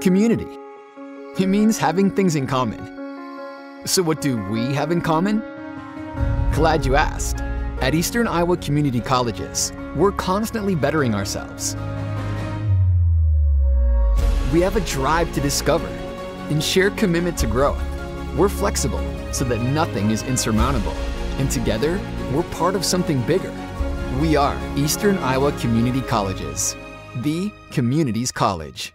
Community. It means having things in common. So what do we have in common? Glad you asked. At Eastern Iowa Community Colleges, we're constantly bettering ourselves. We have a drive to discover and shared commitment to growth. We're flexible so that nothing is insurmountable. And together, we're part of something bigger. We are Eastern Iowa Community Colleges, the community's college.